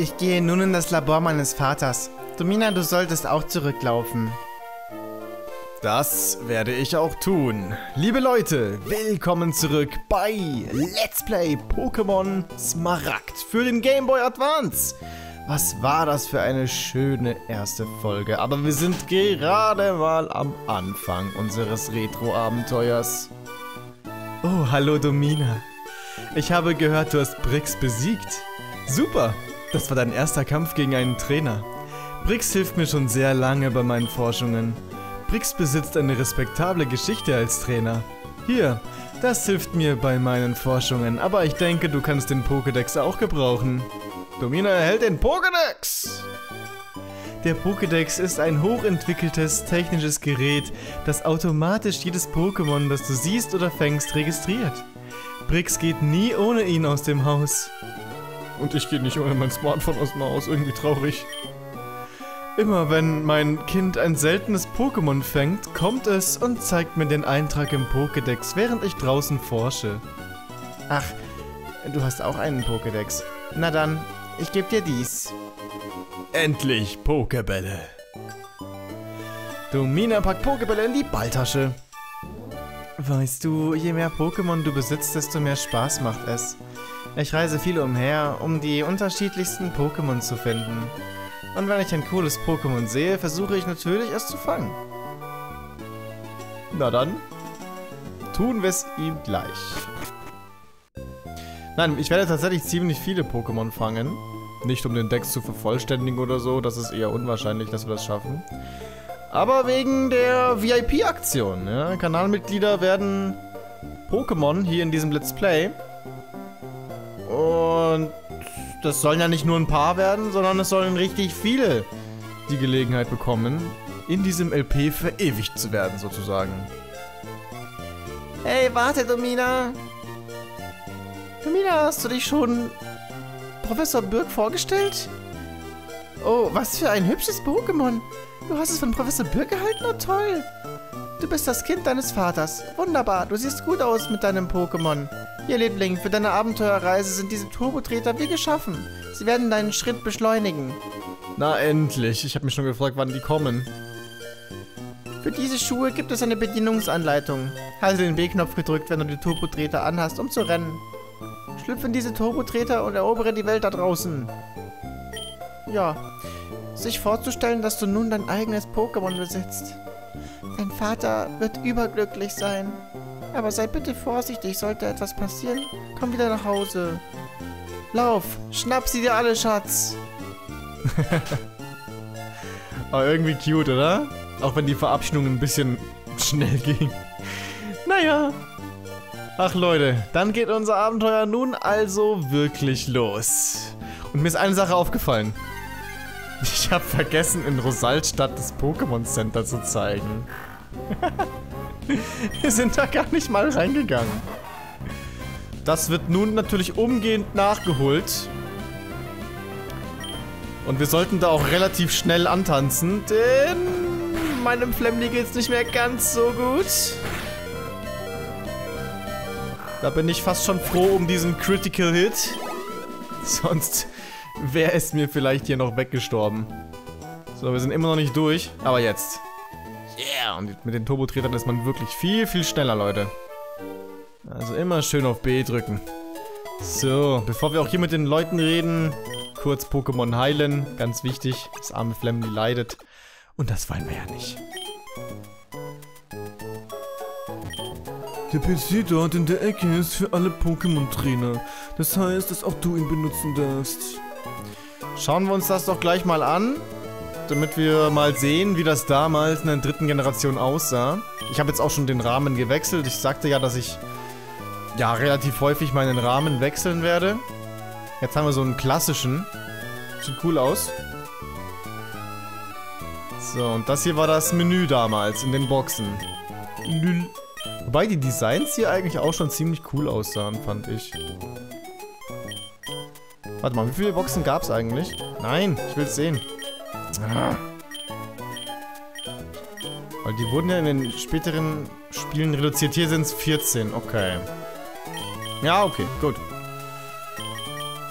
Ich gehe nun in das Labor meines Vaters. Domina, du solltest auch zurücklaufen. Das werde ich auch tun. Liebe Leute, willkommen zurück bei Let's Play Pokémon Smaragd für den Game Boy Advance. Was war das für eine schöne erste Folge. Aber wir sind gerade mal am Anfang unseres Retro-Abenteuers. Oh, hallo Domina. Ich habe gehört, du hast Brix besiegt. Super, das war dein erster Kampf gegen einen Trainer. Brix hilft mir schon sehr lange bei meinen Forschungen. Brix besitzt eine respektable Geschichte als Trainer. Hier, das hilft mir bei meinen Forschungen, aber ich denke, du kannst den Pokédex auch gebrauchen. Domina erhält den Pokédex! Der Pokédex ist ein hochentwickeltes technisches Gerät, das automatisch jedes Pokémon, das du siehst oder fängst, registriert. Brix geht nie ohne ihn aus dem Haus. Und ich gehe nicht ohne mein Smartphone aus dem Haus, irgendwie traurig. Immer wenn mein Kind ein seltenes Pokémon fängt, kommt es und zeigt mir den Eintrag im Pokédex, während ich draußen forsche. Ach, du hast auch einen Pokédex. Na dann, ich gebe dir dies. Endlich Pokebälle. Domina packt Pokebälle in die Balltasche. Weißt du, je mehr Pokémon du besitzt, desto mehr Spaß macht es. Ich reise viel umher, um die unterschiedlichsten Pokémon zu finden. Und wenn ich ein cooles Pokémon sehe, versuche ich natürlich, es zu fangen. Na dann, tun wir es ihm gleich. Nein, ich werde tatsächlich ziemlich viele Pokémon fangen. Nicht um den Dex zu vervollständigen oder so, das ist eher unwahrscheinlich, dass wir das schaffen. Aber wegen der VIP-Aktion. Ja? Kanalmitglieder werden Pokémon hier in diesem Let's Play. Und das sollen ja nicht nur ein paar werden, sondern es sollen richtig viele die Gelegenheit bekommen, in diesem LP verewigt zu werden, sozusagen. Hey, warte, Domina. Domina, hast du dich schon Professor Birk vorgestellt? Oh, was für ein hübsches Pokémon. Du hast es von Professor Birk erhalten? Oh, toll. Du bist das Kind deines Vaters. Wunderbar, du siehst gut aus mit deinem Pokémon. Hier, Liebling, für deine Abenteuerreise sind diese Turbotreter wie geschaffen. Sie werden deinen Schritt beschleunigen. Na endlich, ich habe mich schon gefragt, wann die kommen. Für diese Schuhe gibt es eine Bedienungsanleitung. Halte den B-Knopf gedrückt, wenn du die Turbotreter anhast, um zu rennen. Schlüpfe in diese Turbotreter und erobere die Welt da draußen. Ja, sich vorzustellen, dass du nun dein eigenes Pokémon besitzt. Dein Vater wird überglücklich sein. Aber sei bitte vorsichtig, sollte etwas passieren. Komm wieder nach Hause. Lauf, schnapp sie dir alle, Schatz. Aber irgendwie cute, oder? Auch wenn die Verabschiedung ein bisschen schnell ging. Naja. Ach Leute, dann geht unser Abenteuer nun also wirklich los. Und mir ist eine Sache aufgefallen. Ich habe vergessen, in Rosalstadt das Pokémon Center zu zeigen. Wir sind da gar nicht mal reingegangen. Das wird nun natürlich umgehend nachgeholt. Und wir sollten da auch relativ schnell antanzen, denn meinem Flemly geht's nicht mehr ganz so gut. Da bin ich fast schon froh um diesen Critical Hit. Sonst wäre es mir vielleicht hier noch weggestorben. So, wir sind immer noch nicht durch, aber jetzt. Yeah, und mit den Turbotretern ist man wirklich viel, viel schneller, Leute. Also immer schön auf B drücken. So, bevor wir auch hier mit den Leuten reden, kurz Pokémon heilen. Ganz wichtig, das arme Flemly leidet. Und das wollen wir ja nicht. Der PC dort in der Ecke ist für alle Pokémon-Trainer. Das heißt, dass auch du ihn benutzen darfst. Schauen wir uns das doch gleich mal an damit wir mal sehen, wie das damals in der dritten Generation aussah. Ich habe jetzt auch schon den Rahmen gewechselt. Ich sagte ja, dass ich ja relativ häufig meinen Rahmen wechseln werde. Jetzt haben wir so einen klassischen. Sieht cool aus. So, und das hier war das Menü damals in den Boxen. Wobei die Designs hier eigentlich auch schon ziemlich cool aussahen, fand ich. Warte mal, wie viele Boxen gab es eigentlich? Nein, ich will es sehen. Ah. Weil die wurden ja in den späteren Spielen reduziert. Hier sind es 14. Okay. Ja, okay, gut.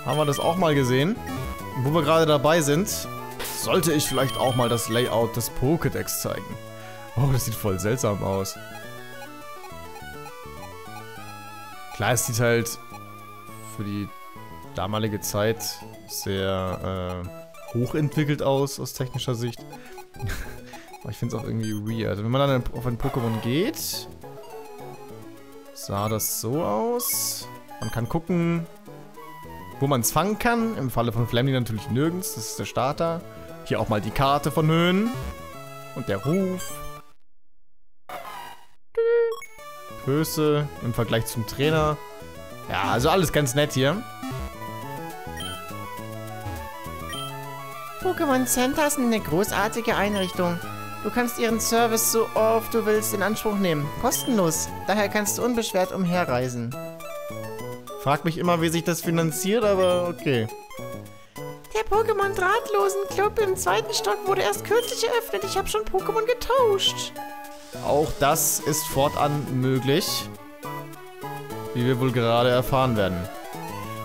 Haben wir das auch mal gesehen. wo wir gerade dabei sind, sollte ich vielleicht auch mal das Layout des Pokédex zeigen. Oh, das sieht voll seltsam aus. Klar, es sieht halt für die damalige Zeit sehr äh, hochentwickelt aus, aus technischer Sicht. Aber ich finde es auch irgendwie weird. Wenn man dann auf ein Pokémon geht, sah das so aus. Man kann gucken, wo man es fangen kann. Im Falle von Flammy natürlich nirgends. Das ist der Starter. Hier auch mal die Karte von Höhen. Und der Ruf. Größe im Vergleich zum Trainer. Ja, also alles ganz nett hier. Pokémon Center ist eine großartige Einrichtung. Du kannst ihren Service so oft du willst in Anspruch nehmen. Kostenlos. Daher kannst du unbeschwert umherreisen. Frag mich immer, wie sich das finanziert, aber okay. Der Pokémon Drahtlosen Club im zweiten Stock wurde erst kürzlich eröffnet. Ich habe schon Pokémon getauscht. Auch das ist fortan möglich. Wie wir wohl gerade erfahren werden.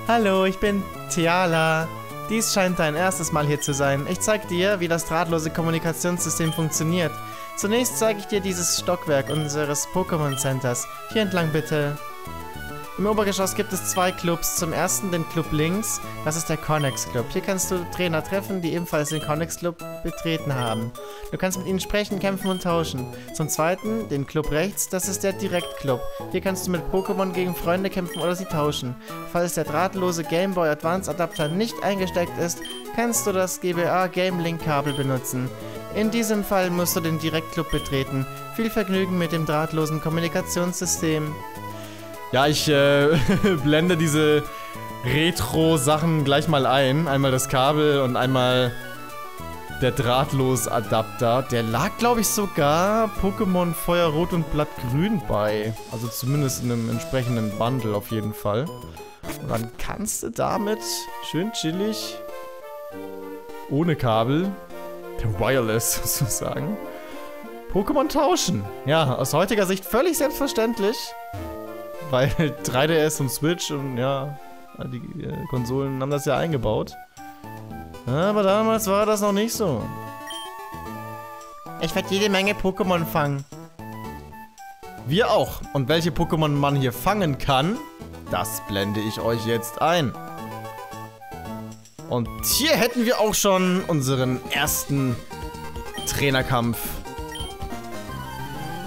Hallo, ich bin Tiala. Dies scheint dein erstes Mal hier zu sein. Ich zeig dir, wie das drahtlose Kommunikationssystem funktioniert. Zunächst zeige ich dir dieses Stockwerk unseres Pokémon Centers. Hier entlang bitte. Im Obergeschoss gibt es zwei Clubs. Zum ersten den Club links, das ist der Connex Club. Hier kannst du Trainer treffen, die ebenfalls den Connex Club betreten haben. Du kannst mit ihnen sprechen, kämpfen und tauschen. Zum zweiten den Club rechts, das ist der Direkt Club. Hier kannst du mit Pokémon gegen Freunde kämpfen oder sie tauschen. Falls der drahtlose Game Boy Advance Adapter nicht eingesteckt ist, kannst du das GBA Game Link Kabel benutzen. In diesem Fall musst du den Direkt Club betreten. Viel Vergnügen mit dem drahtlosen Kommunikationssystem. Ja, ich äh, blende diese Retro-Sachen gleich mal ein. Einmal das Kabel und einmal der Drahtlos-Adapter. Der lag, glaube ich, sogar Pokémon Feuerrot und Blattgrün bei. Also zumindest in einem entsprechenden Bundle auf jeden Fall. Und dann kannst du damit schön chillig, ohne Kabel, der Wireless sozusagen, Pokémon tauschen. Ja, aus heutiger Sicht völlig selbstverständlich weil 3DS und Switch und ja, die äh, Konsolen haben das ja eingebaut. aber damals war das noch nicht so. Ich werde jede Menge Pokémon fangen. Wir auch. Und welche Pokémon man hier fangen kann, das blende ich euch jetzt ein. Und hier hätten wir auch schon unseren ersten Trainerkampf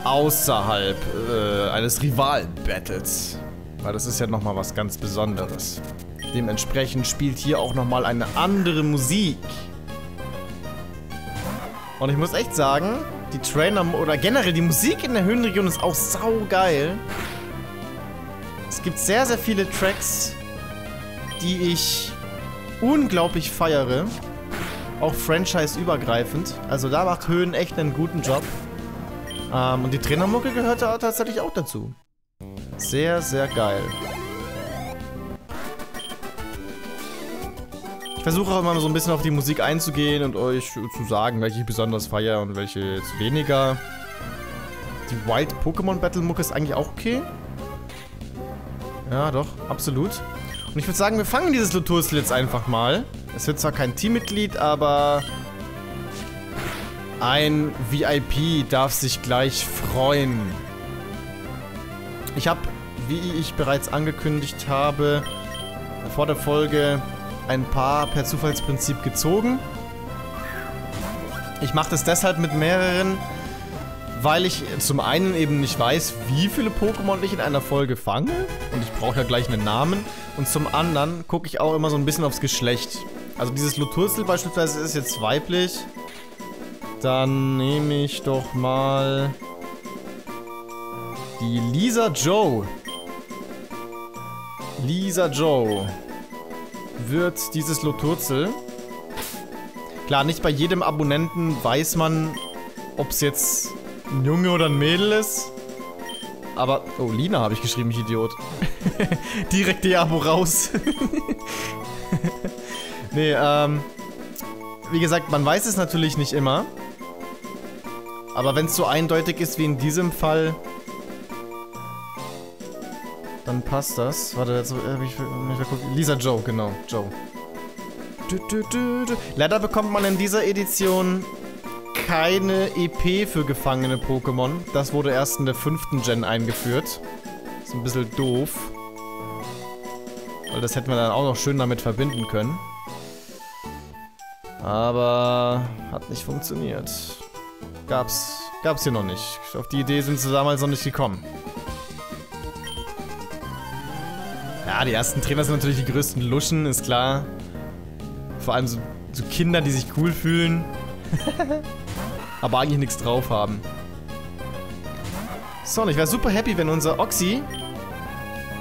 außerhalb äh, eines Rivalen-Battles. Weil das ist ja nochmal was ganz Besonderes. Dementsprechend spielt hier auch nochmal eine andere Musik. Und ich muss echt sagen, die Trainer oder generell die Musik in der Höhenregion ist auch saugeil. Es gibt sehr, sehr viele Tracks, die ich unglaublich feiere. Auch franchise-übergreifend. Also da macht Höhen echt einen guten Job. Ähm, und die Trainermucke gehört da tatsächlich auch dazu. Sehr, sehr geil. Ich versuche auch immer so ein bisschen auf die Musik einzugehen und euch zu sagen, welche ich besonders feiere und welche jetzt weniger. Die Wild Pokémon Battle Mucke ist eigentlich auch okay. Ja, doch, absolut. Und ich würde sagen, wir fangen dieses Lutursel jetzt einfach mal. Es wird zwar kein Teammitglied, aber ein VIP darf sich gleich freuen. Ich habe, wie ich bereits angekündigt habe, vor der Folge ein paar per Zufallsprinzip gezogen. Ich mache das deshalb mit mehreren, weil ich zum einen eben nicht weiß, wie viele Pokémon ich in einer Folge fange. Und ich brauche ja gleich einen Namen. Und zum anderen gucke ich auch immer so ein bisschen aufs Geschlecht. Also dieses Luturzel beispielsweise ist jetzt weiblich. Dann nehme ich doch mal die Lisa Joe. Lisa Joe wird dieses Loturzel. Klar, nicht bei jedem Abonnenten weiß man, ob es jetzt ein Junge oder ein Mädel ist. Aber, oh, Lina habe ich geschrieben, ich Idiot. Direkt die Abo raus. nee, ähm, wie gesagt, man weiß es natürlich nicht immer. Aber wenn es so eindeutig ist wie in diesem Fall, dann passt das. Warte, jetzt habe ich mich verguckt. Lisa Joe, genau, Joe. Leider bekommt man in dieser Edition keine EP für gefangene Pokémon. Das wurde erst in der fünften Gen eingeführt. Ist ein bisschen doof. Weil das hätten wir dann auch noch schön damit verbinden können. Aber hat nicht funktioniert. Gab's, gab's hier noch nicht. Auf die Idee sind sie damals noch nicht gekommen. Ja, die ersten Trainer sind natürlich die größten Luschen, ist klar. Vor allem so, so Kinder, die sich cool fühlen. aber eigentlich nichts drauf haben. So, und ich wäre super happy, wenn unser Oxy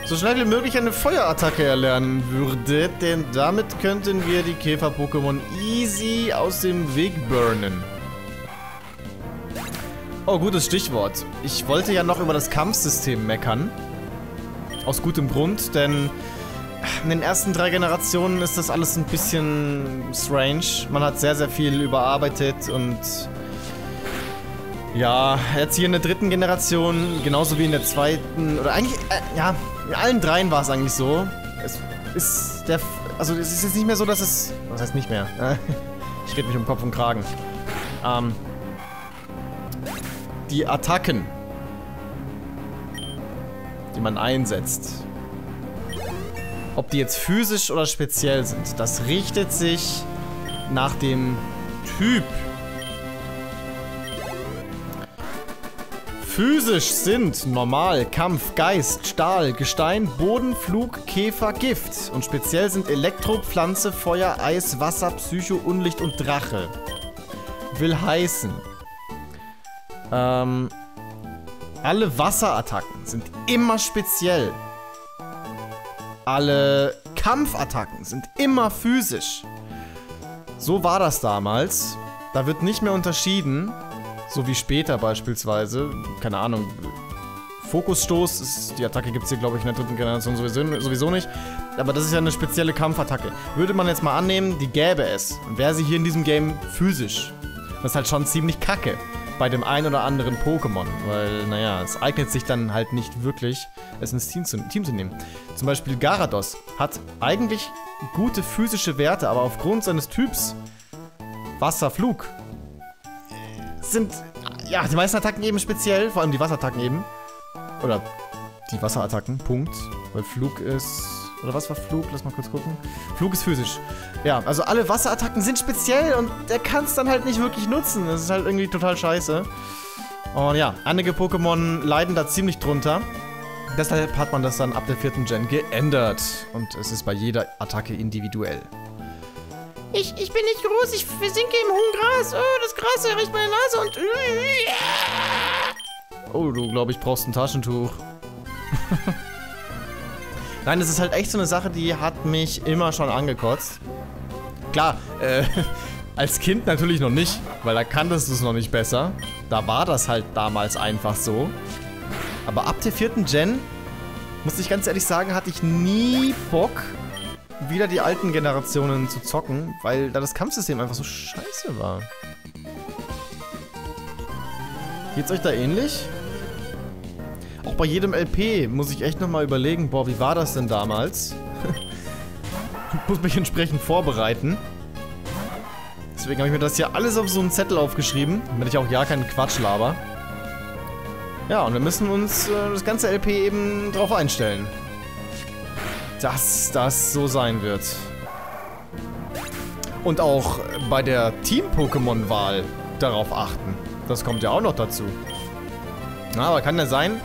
so schnell wie möglich eine Feuerattacke erlernen würde, denn damit könnten wir die Käfer-Pokémon easy aus dem Weg burnen. Oh, gutes Stichwort. Ich wollte ja noch über das Kampfsystem meckern. Aus gutem Grund, denn in den ersten drei Generationen ist das alles ein bisschen strange. Man hat sehr, sehr viel überarbeitet und ja, jetzt hier in der dritten Generation, genauso wie in der zweiten, oder eigentlich, äh, ja, in allen dreien war es eigentlich so. Es ist der, also es ist jetzt nicht mehr so, dass es, was heißt nicht mehr? ich rede mich um Kopf und Kragen. Ähm, die Attacken, die man einsetzt, ob die jetzt physisch oder speziell sind, das richtet sich nach dem Typ Physisch sind normal Kampf, Geist, Stahl, Gestein, Boden, Flug, Käfer, Gift. Und speziell sind Elektro, Pflanze, Feuer, Eis, Wasser, Psycho, Unlicht und Drache. Will heißen, ähm, alle Wasserattacken sind immer speziell. Alle Kampfattacken sind immer physisch. So war das damals. Da wird nicht mehr unterschieden. So wie später beispielsweise. Keine Ahnung. Fokusstoß, ist, die Attacke gibt es hier, glaube ich, in der dritten Generation sowieso, sowieso nicht. Aber das ist ja eine spezielle Kampfattacke. Würde man jetzt mal annehmen, die gäbe es. Und wäre sie hier in diesem Game physisch. Das ist halt schon ziemlich kacke bei dem ein oder anderen Pokémon. Weil, naja, es eignet sich dann halt nicht wirklich, es ins Team zu, Team zu nehmen. Zum Beispiel Garados hat eigentlich gute physische Werte, aber aufgrund seines Typs Wasserflug sind, ja, die meisten Attacken eben speziell, vor allem die Wasserattacken eben. Oder die Wasserattacken, Punkt. Weil Flug ist... Oder was war Flug? Lass mal kurz gucken. Flug ist physisch. Ja, also alle Wasserattacken sind speziell und der kann es dann halt nicht wirklich nutzen. Das ist halt irgendwie total scheiße. Und ja, einige Pokémon leiden da ziemlich drunter. Deshalb hat man das dann ab der vierten Gen geändert. Und es ist bei jeder Attacke individuell. Ich, ich bin nicht groß, ich versinke im hohen Gras. Oh, das Gras erreicht meine Nase und... Oh, du, glaube ich, brauchst ein Taschentuch. Nein, das ist halt echt so eine Sache, die hat mich immer schon angekotzt. Klar, äh, als Kind natürlich noch nicht, weil da kanntest du es noch nicht besser. Da war das halt damals einfach so. Aber ab der vierten Gen, muss ich ganz ehrlich sagen, hatte ich nie Bock, wieder die alten Generationen zu zocken, weil da das Kampfsystem einfach so scheiße war. Geht's euch da ähnlich? Auch bei jedem LP muss ich echt nochmal überlegen, boah, wie war das denn damals? ich muss mich entsprechend vorbereiten. Deswegen habe ich mir das hier alles auf so einen Zettel aufgeschrieben, damit ich auch ja keinen Quatsch laber. Ja, und wir müssen uns äh, das ganze LP eben drauf einstellen dass das so sein wird. Und auch bei der Team-Pokémon-Wahl darauf achten. Das kommt ja auch noch dazu. Na, aber kann ja sein,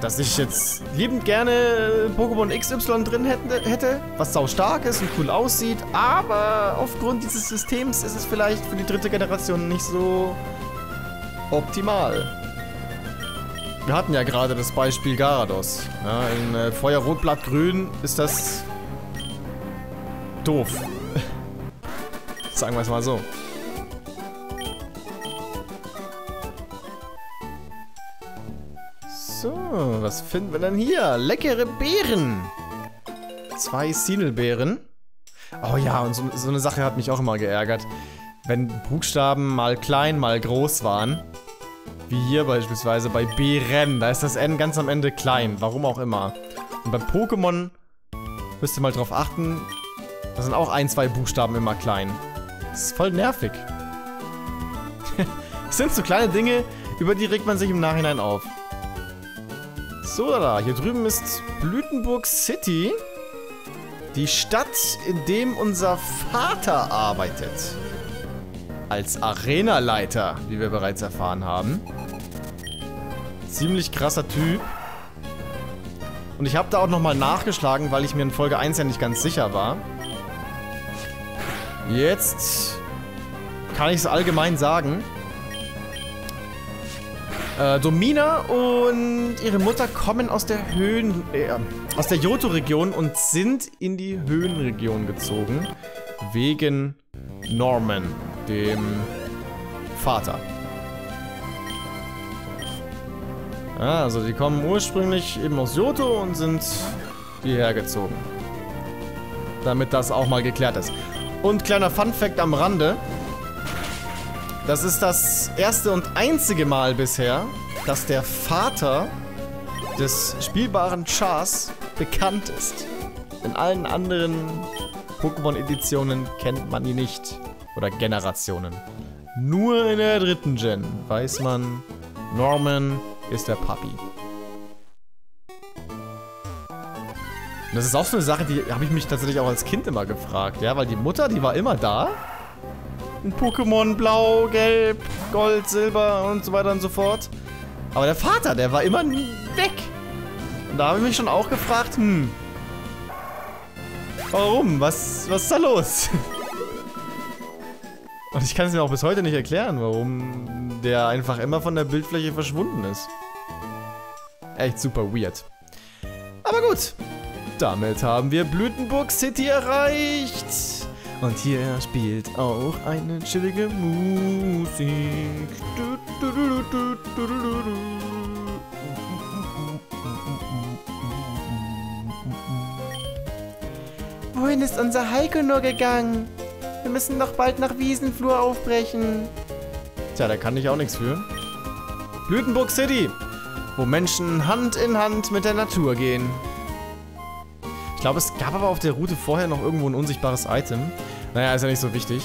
dass ich jetzt liebend gerne Pokémon XY drin hätte, was sau stark ist und cool aussieht, aber aufgrund dieses Systems ist es vielleicht für die dritte Generation nicht so optimal. Wir hatten ja gerade das Beispiel Garados. Ja, in äh, Feuer Rot, Blatt Grün ist das doof. Sagen wir es mal so. So, was finden wir denn hier? Leckere Beeren. Zwei Sinelbeeren. Oh ja, und so, so eine Sache hat mich auch immer geärgert. Wenn Buchstaben mal klein, mal groß waren. Wie hier beispielsweise bei Bären. Da ist das N ganz am Ende klein. Warum auch immer. Und beim Pokémon müsst ihr mal drauf achten. Da sind auch ein, zwei Buchstaben immer klein. Das ist voll nervig. das sind so kleine Dinge, über die regt man sich im Nachhinein auf. So, da, hier drüben ist Blütenburg City. Die Stadt, in dem unser Vater arbeitet. Als Arenaleiter, wie wir bereits erfahren haben. Ziemlich krasser Typ. Und ich habe da auch nochmal nachgeschlagen, weil ich mir in Folge 1 ja nicht ganz sicher war. Jetzt kann ich es allgemein sagen. Äh, Domina und ihre Mutter kommen aus der Höhen, äh, aus der Johto-Region und sind in die Höhenregion gezogen. Wegen Norman, dem Vater. Ah, also die kommen ursprünglich eben aus Johto und sind hierher gezogen. Damit das auch mal geklärt ist. Und kleiner Fun-Fact am Rande. Das ist das erste und einzige Mal bisher, dass der Vater des spielbaren Chars bekannt ist. In allen anderen Pokémon-Editionen kennt man ihn nicht. Oder Generationen. Nur in der dritten Gen weiß man, Norman ist der Papi. das ist auch so eine Sache, die habe ich mich tatsächlich auch als Kind immer gefragt, ja, weil die Mutter, die war immer da in Pokémon Blau, Gelb, Gold, Silber und so weiter und so fort. Aber der Vater, der war immer weg. Und da habe ich mich schon auch gefragt, hm, warum? Was, was ist da los? Und ich kann es mir auch bis heute nicht erklären, warum der einfach immer von der Bildfläche verschwunden ist. Echt super weird. Aber gut, damit haben wir Blütenburg City erreicht. Und hier spielt auch eine chillige Musik. Wohin ist unser Heiko nur gegangen? Wir müssen doch bald nach Wiesenflur aufbrechen. Tja, da kann ich auch nichts für. Blütenburg City, wo Menschen Hand in Hand mit der Natur gehen. Ich glaube, es gab aber auf der Route vorher noch irgendwo ein unsichtbares Item. Naja, ist ja nicht so wichtig.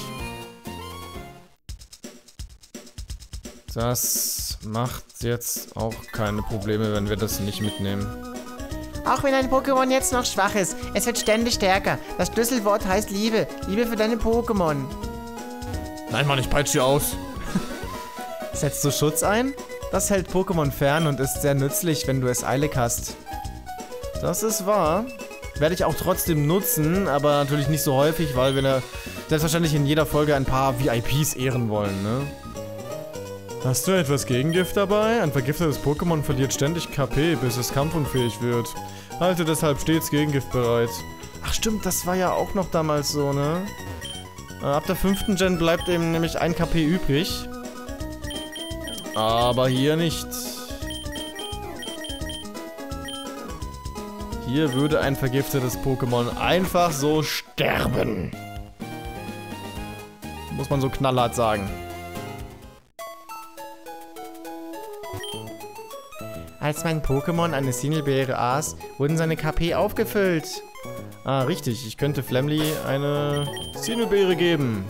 Das macht jetzt auch keine Probleme, wenn wir das nicht mitnehmen. Auch wenn ein Pokémon jetzt noch schwach ist, es wird ständig stärker. Das Schlüsselwort heißt Liebe. Liebe für deine Pokémon. Nein, Mann, ich peitsche dir aus. Setzt du Schutz ein? Das hält Pokémon fern und ist sehr nützlich, wenn du es eilig hast. Das ist wahr. Werde ich auch trotzdem nutzen, aber natürlich nicht so häufig, weil wir ne, selbstverständlich in jeder Folge ein paar VIPs ehren wollen, ne? Hast du etwas Gegengift dabei? Ein vergiftetes Pokémon verliert ständig KP, bis es kampfunfähig wird. Halte deshalb stets Gegengift bereit. Ach stimmt, das war ja auch noch damals so, ne? Äh, ab der fünften Gen bleibt eben nämlich ein KP übrig. Aber hier nicht. Hier würde ein vergiftetes Pokémon einfach so sterben. Muss man so knallhart sagen. Als mein Pokémon eine Sinelbeere aß, wurden seine KP aufgefüllt. Ah, richtig. Ich könnte Flamly eine Sinelbeere geben.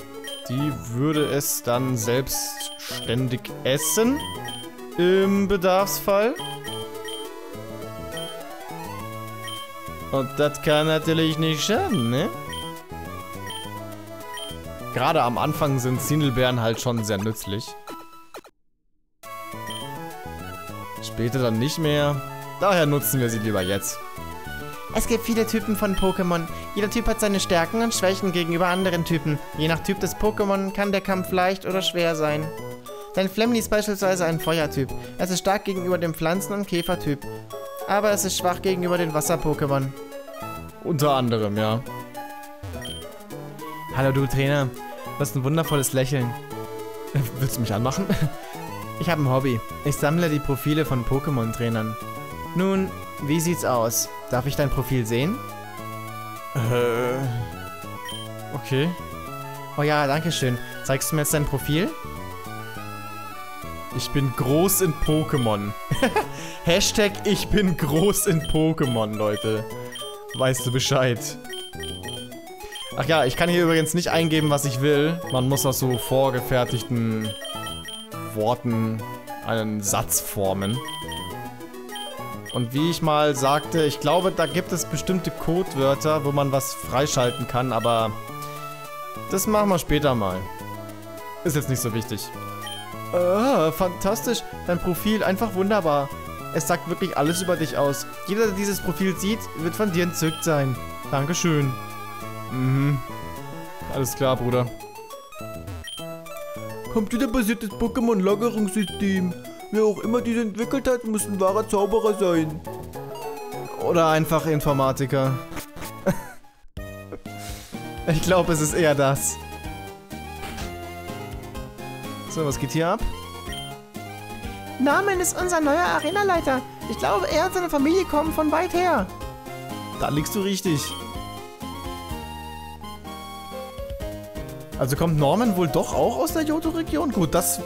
Die würde es dann selbstständig essen. Im Bedarfsfall. Und das kann natürlich nicht schaden, ne? Gerade am Anfang sind Zindelbeeren halt schon sehr nützlich. Später dann nicht mehr. Daher nutzen wir sie lieber jetzt. Es gibt viele Typen von Pokémon. Jeder Typ hat seine Stärken und Schwächen gegenüber anderen Typen. Je nach Typ des Pokémon kann der Kampf leicht oder schwer sein. Dein Flamly ist beispielsweise ein Feuertyp. Es ist stark gegenüber dem Pflanzen- und Käfertyp aber es ist schwach gegenüber den Wasser-Pokémon. Unter anderem, ja. Hallo du Trainer, du hast ein wundervolles Lächeln. Willst du mich anmachen? Ich habe ein Hobby. Ich sammle die Profile von Pokémon-Trainern. Nun, wie sieht's aus? Darf ich dein Profil sehen? Äh. Okay. Oh ja, danke schön. Zeigst du mir jetzt dein Profil? Ich bin groß in Pokémon. Hashtag ich bin groß in Pokémon, Leute. Weißt du Bescheid. Ach ja, ich kann hier übrigens nicht eingeben, was ich will. Man muss aus so vorgefertigten Worten einen Satz formen. Und wie ich mal sagte, ich glaube, da gibt es bestimmte Codewörter, wo man was freischalten kann, aber das machen wir später mal. Ist jetzt nicht so wichtig. Ah, fantastisch. Dein Profil, einfach wunderbar. Es sagt wirklich alles über dich aus. Jeder, der dieses Profil sieht, wird von dir entzückt sein. Dankeschön. Mhm. Alles klar, Bruder. Computerbasiertes Pokémon-Lagerungssystem. Wer auch immer dies entwickelt hat, muss ein wahrer Zauberer sein. Oder einfach Informatiker. ich glaube, es ist eher das. So, was geht hier ab? Norman ist unser neuer Arenaleiter. Ich glaube, er und seine Familie kommen von weit her. Da liegst du richtig. Also kommt Norman wohl doch auch aus der Johto-Region? Gut, das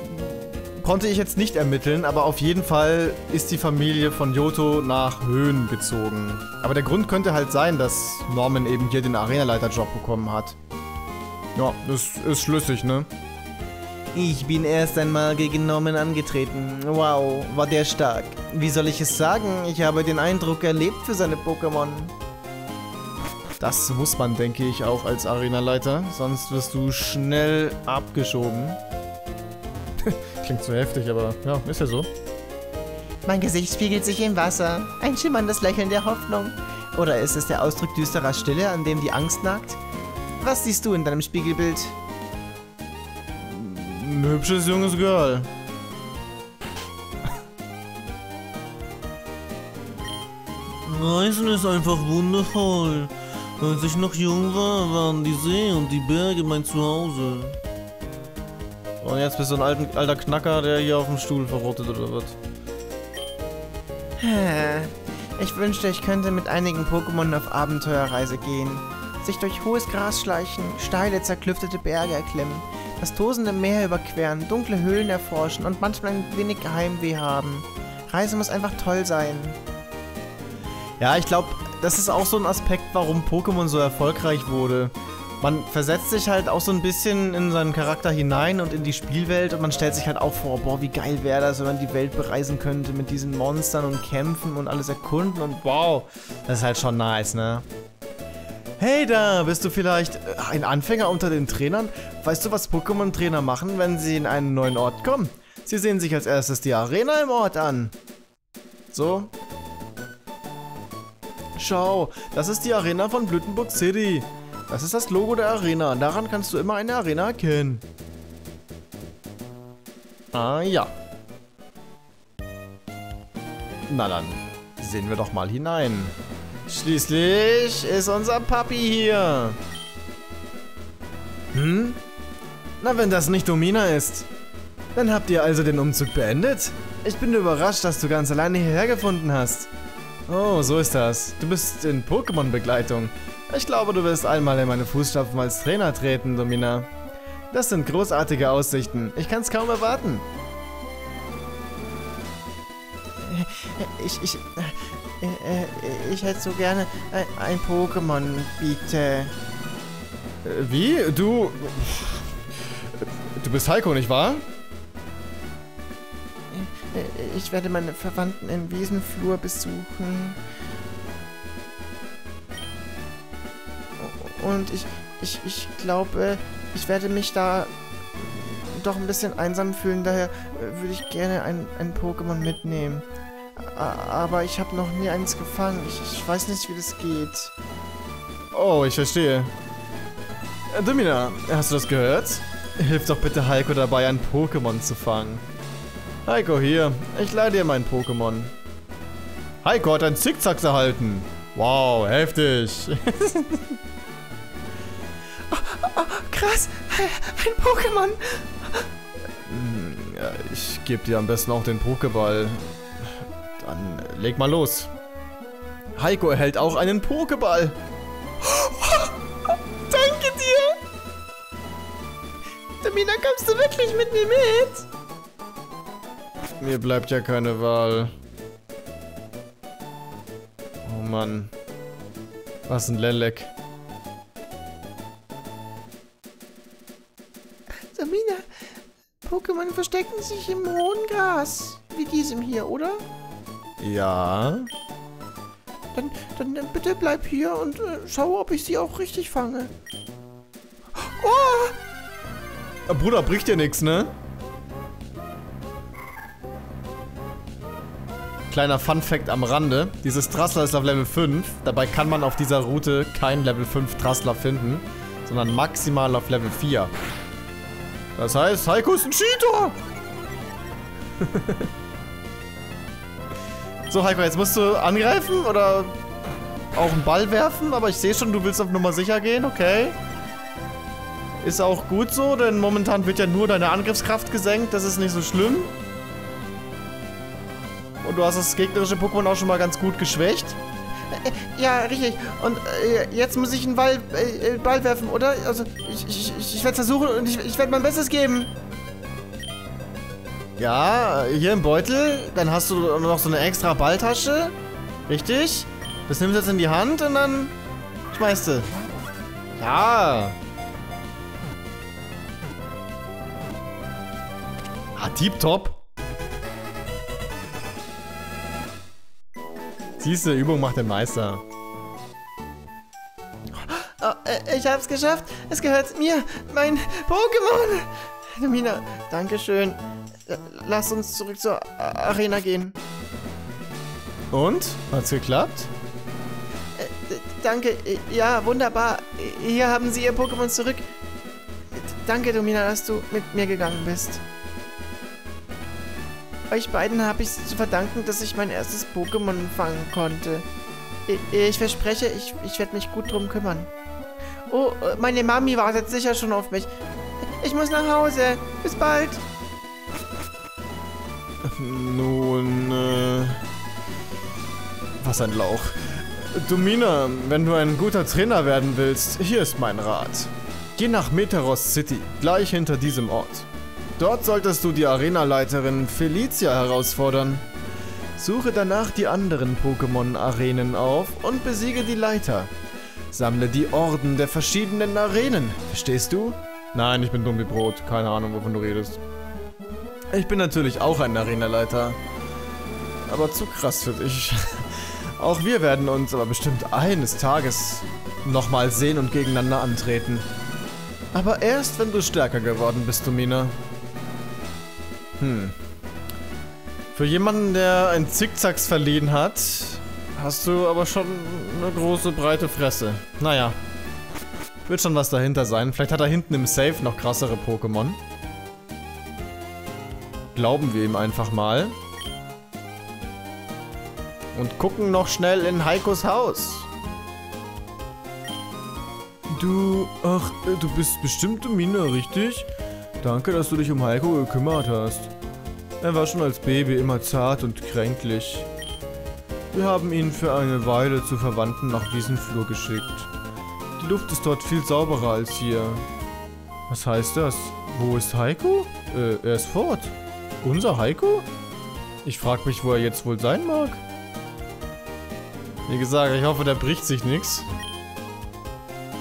konnte ich jetzt nicht ermitteln, aber auf jeden Fall ist die Familie von Johto nach Höhen gezogen. Aber der Grund könnte halt sein, dass Norman eben hier den Arenaleiter-Job bekommen hat. Ja, das ist schlüssig, ne? Ich bin erst einmal gegen Norman angetreten. Wow, war der stark. Wie soll ich es sagen? Ich habe den Eindruck, er lebt für seine Pokémon. Das muss man, denke ich, auch als Arenaleiter. Sonst wirst du schnell abgeschoben. Klingt so heftig, aber ja, ist ja so. Mein Gesicht spiegelt sich im Wasser. Ein schimmerndes Lächeln der Hoffnung. Oder ist es der Ausdruck düsterer Stille, an dem die Angst nagt? Was siehst du in deinem Spiegelbild? Ein hübsches junges Girl. Reisen ist einfach wundervoll. Als ich noch jung war, waren die See und die Berge mein Zuhause. Und jetzt bist du ein alten, alter Knacker, der hier auf dem Stuhl verrottet oder wird. Ich wünschte, ich könnte mit einigen Pokémon auf Abenteuerreise gehen. Sich durch hohes Gras schleichen, steile, zerklüftete Berge erklimmen, das tosende Meer überqueren, dunkle Höhlen erforschen und manchmal ein wenig Heimweh haben. Reise muss einfach toll sein. Ja, ich glaube, das ist auch so ein Aspekt, warum Pokémon so erfolgreich wurde. Man versetzt sich halt auch so ein bisschen in seinen Charakter hinein und in die Spielwelt und man stellt sich halt auch vor, boah, wie geil wäre das, wenn man die Welt bereisen könnte mit diesen Monstern und kämpfen und alles erkunden und wow, das ist halt schon nice, ne? Hey da, bist du vielleicht äh, ein Anfänger unter den Trainern? Weißt du, was Pokémon-Trainer machen, wenn sie in einen neuen Ort kommen? Sie sehen sich als erstes die Arena im Ort an. So. Schau, das ist die Arena von Blütenburg City. Das ist das Logo der Arena. Daran kannst du immer eine Arena erkennen. Ah ja. Na dann, sehen wir doch mal hinein. Schließlich ist unser Papi hier. Hm? Na, wenn das nicht Domina ist. Dann habt ihr also den Umzug beendet? Ich bin überrascht, dass du ganz alleine hierher gefunden hast. Oh, so ist das. Du bist in Pokémon-Begleitung. Ich glaube, du wirst einmal in meine Fußstapfen als Trainer treten, Domina. Das sind großartige Aussichten. Ich kann es kaum erwarten. Ich, ich, ich hätte so gerne ein, ein Pokémon, bitte. Äh, Wie? Du... Du bist Heiko, nicht wahr? Äh, Ich werde meine Verwandten im Wiesenflur besuchen. Und ich, ich, ich glaube, ich werde mich da doch ein bisschen einsam fühlen. Daher äh, würde ich gerne ein, ein Pokémon mitnehmen. Aber ich habe noch nie eins gefangen. Ich, ich weiß nicht, wie das geht. Oh, ich verstehe. Äh, Domina, hast du das gehört? Hilf doch bitte Heiko dabei, ein Pokémon zu fangen. Heiko, hier. Ich leihe dir mein Pokémon. Heiko hat ein Zickzacks erhalten. Wow, heftig. Krass! Ein Pokémon! Hm, Ja, ich gebe dir am besten auch den Pokéball. Leg mal los. Heiko erhält auch einen Pokéball. Danke dir! Tamina, kommst du wirklich mit mir mit? Mir bleibt ja keine Wahl. Oh Mann. Was ein Lelek. Domina, Pokémon verstecken sich im hohen Gras. Wie diesem hier, oder? Ja. Dann, dann bitte bleib hier und äh, schau, ob ich sie auch richtig fange. Oh! Äh, Bruder, bricht dir nichts, ne? Kleiner Fun Fact am Rande. Dieses Trassler ist auf Level 5. Dabei kann man auf dieser Route kein Level 5 Trassler finden, sondern maximal auf Level 4. Das heißt, Heiko ist ein Cheater! so, Heiko, jetzt musst du angreifen oder auch einen Ball werfen, aber ich sehe schon, du willst auf Nummer sicher gehen, okay. Ist auch gut so, denn momentan wird ja nur deine Angriffskraft gesenkt, das ist nicht so schlimm. Und du hast das gegnerische Pokémon auch schon mal ganz gut geschwächt. Äh, Ja, richtig. Und äh, jetzt muss ich einen Ball, äh, äh, Ball werfen, oder? Also, ich, ich, ich, ich werde versuchen und ich, ich werde mein Bestes geben. Ja, hier im Beutel. Dann hast du noch so eine extra Balltasche. Richtig? Das nimmst du jetzt in die Hand und dann schmeißt du. Ja. Ah, Top. Siehste, Übung macht den Meister. Oh, ich hab's geschafft. Es gehört mir. Mein Pokémon. Domina, Dankeschön. Äh, Lass uns zurück zur Arena gehen. Und? Hat's geklappt? Äh, danke. Äh, Ja, wunderbar. Hier haben Sie Ihr Pokémon zurück. Danke, Domina, dass du mit mir gegangen bist. Euch beiden habe ich zu verdanken, dass ich mein erstes Pokémon fangen konnte. Ich, ich verspreche, ich, ich werde mich gut drum kümmern. Oh, äh, meine Mami wartet sicher schon auf mich. Ich muss nach Hause. Bis bald. Was ein Lauch. Domina, wenn du ein guter Trainer werden willst, hier ist mein Rat. Geh nach Metaros City, gleich hinter diesem Ort. Dort solltest du die Arenaleiterin Felicia herausfordern. Suche danach die anderen Pokémon-Arenen auf und besiege die Leiter. Sammle die Orden der verschiedenen Arenen. Verstehst du? Nein, ich bin dumm wie Brot. Keine Ahnung, wovon du redest. Ich bin natürlich auch ein Arenaleiter. Aber zu krass für dich. Auch wir werden uns aber bestimmt eines Tages nochmal sehen und gegeneinander antreten. Aber erst, wenn du stärker geworden bist, Domina. Hm. Für jemanden, der ein Zickzacks verliehen hat, hast du aber schon eine große, breite Fresse. Naja. Wird schon was dahinter sein. Vielleicht hat er hinten im Safe noch krassere Pokémon. Glauben wir ihm einfach mal. Und gucken noch schnell in Heikos Haus. Du, ach, du bist bestimmt Domina, richtig? Danke, dass du dich um Heiko gekümmert hast. Er war schon als Baby immer zart und kränklich. Wir haben ihn für eine Weile zu Verwandten nach diesem Flur geschickt. Die Luft ist dort viel sauberer als hier. Was heißt das? Wo ist Heiko? Äh, er ist fort. Unser Heiko? Ich frag mich, wo er jetzt wohl sein mag. Wie gesagt, ich hoffe, der bricht sich nichts.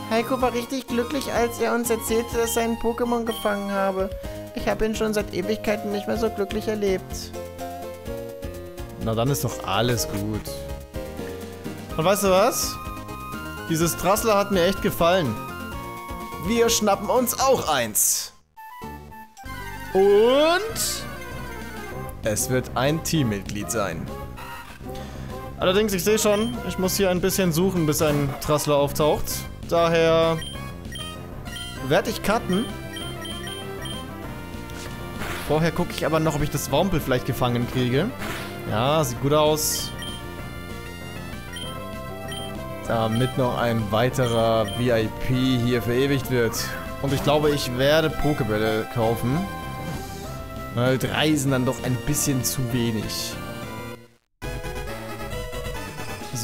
Heiko war richtig glücklich, als er uns erzählte, dass er einen Pokémon gefangen habe. Ich habe ihn schon seit Ewigkeiten nicht mehr so glücklich erlebt. Na, dann ist doch alles gut. Und weißt du was? Dieses Trassler hat mir echt gefallen. Wir schnappen uns auch eins. Und es wird ein Teammitglied sein. Allerdings, ich sehe schon, ich muss hier ein bisschen suchen, bis ein Trassler auftaucht. Daher werde ich cutten. Vorher gucke ich aber noch, ob ich das Wampel vielleicht gefangen kriege. Ja, sieht gut aus. Damit noch ein weiterer VIP hier verewigt wird. Und ich glaube, ich werde Pokebälle kaufen. Weil drei sind dann doch ein bisschen zu wenig.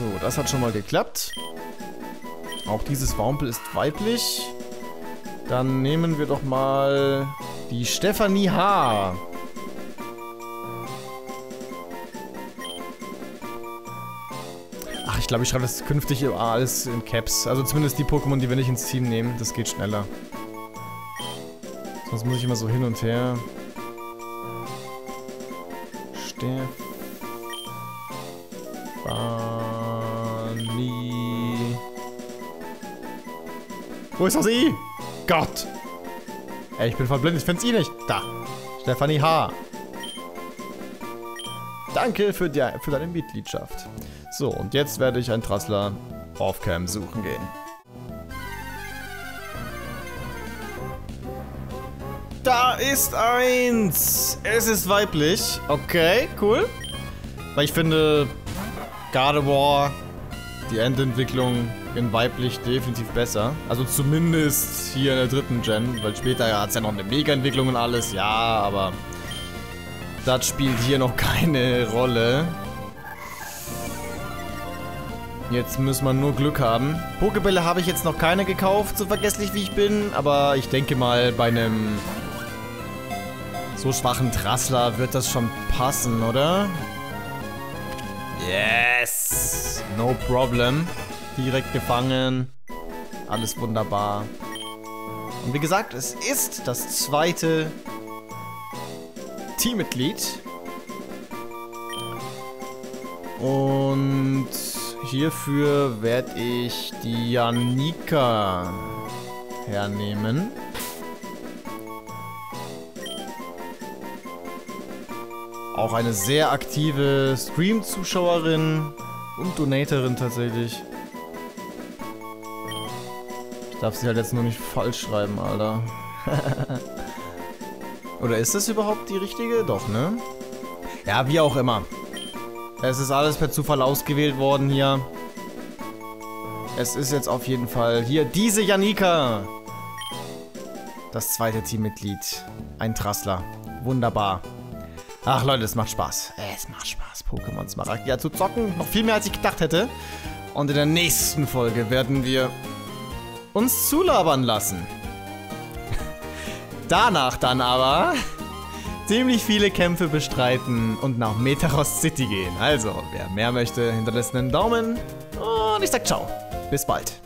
So, das hat schon mal geklappt. Auch dieses Wampel ist weiblich. Dann nehmen wir doch mal die Stefanie H. Ach, ich glaube, ich schreibe das künftig alles in Caps. Also zumindest die Pokémon, die wir nicht ins Team nehmen. Das geht schneller. Sonst muss ich immer so hin und her. Stefanie. Wo ist das I? Gott! Ey, ich bin verblendet, ich find's I nicht. Da. Stefanie H. Danke für, die, für deine Mitgliedschaft. So, und jetzt werde ich einen Trassler Offcam suchen gehen. Da ist eins. Es ist weiblich. Okay, cool. Weil ich finde, Gardevoir, die Endentwicklung in weiblich definitiv besser. Also zumindest hier in der dritten Gen, weil später hat es ja noch eine Mega-Entwicklung und alles. Ja, aber das spielt hier noch keine Rolle. Jetzt muss man nur Glück haben. Pokebälle habe ich jetzt noch keine gekauft, so vergesslich wie ich bin. Aber ich denke mal, bei einem so schwachen Trassler wird das schon passen, oder? Yes! No problem. Direkt gefangen. Alles wunderbar. Und wie gesagt, es ist das zweite Teammitglied. Und hierfür werde ich die Janika hernehmen. Auch eine sehr aktive Stream-Zuschauerin und Donatorin tatsächlich. Darf sie halt jetzt nur nicht falsch schreiben, Alter. Oder ist das überhaupt die richtige? Doch, ne? Ja, wie auch immer. Es ist alles per Zufall ausgewählt worden hier. Es ist jetzt auf jeden Fall hier diese Janika. Das zweite Teammitglied. Ein Trassler. Wunderbar. Ach Leute, es macht Spaß. Es macht Spaß, Pokémon Smaragd ja, zu zocken. Noch viel mehr, als ich gedacht hätte. Und in der nächsten Folge werden wir uns zulabern lassen. Danach dann aber ziemlich viele Kämpfe bestreiten und nach Metaros City gehen. Also, wer mehr möchte, hinterlässt einen Daumen. Und ich sag ciao. Bis bald.